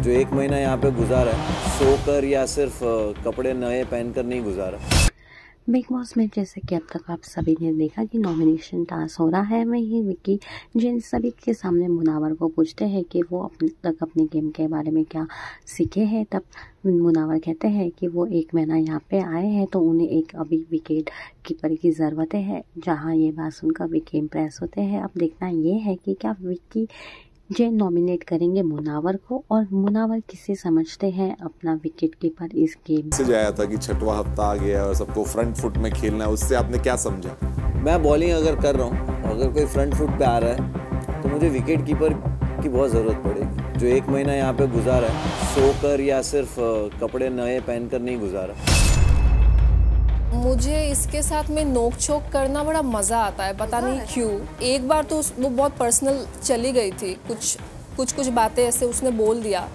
जो एक महीना यहाँ पे गुजारा है, सोकर या सिर्फ़ कपड़े नए पहनकर नहीं गुजारा? बिग बॉस में जैसे कि अब तक आप सभी ने देखा कि नॉमिनेशन टास्क हो रहा है, वहीं विक्की जिन सभी के सामने मुनावर को पूछते हैं कि वो अब तक अपने गेम के बारे में क्या सीखे हैं, तब मुनावर कहते हैं कि वो एक महीना यहाँ पे आए हैं तो उन्हें एक अभी विकेट कीपर की ज़रूरत है। जहाँ ये बात सुनकर विक्की इम्प्रेस होते हैं, अब देखना ये है कि क्या विक्की जे नॉमिनेट करेंगे मुनावर को और मुनावर किसे समझते हैं अपना विकेट कीपर इस गेम से आया था कि छठवा हफ़्ता आ गया है और सबको फ्रंट फुट में खेलना है उससे आपने क्या समझा? मैं बॉलिंग अगर कर रहा हूँ अगर कोई फ्रंट फुट पे आ रहा है तो मुझे विकेट कीपर की बहुत ज़रूरत पड़ेगी। जो एक महीना यहाँ पे गुजारा है सोकर या सिर्फ़ कपड़े नए पहनकर नहीं गुजारा। मुझे इसके साथ में नोक छोक करना बड़ा मज़ा आता है पता नहीं क्यों। एक बार तो वो बहुत पर्सनल चली गई थी। कुछ कुछ कुछ बातें ऐसे उसने बोल दिया।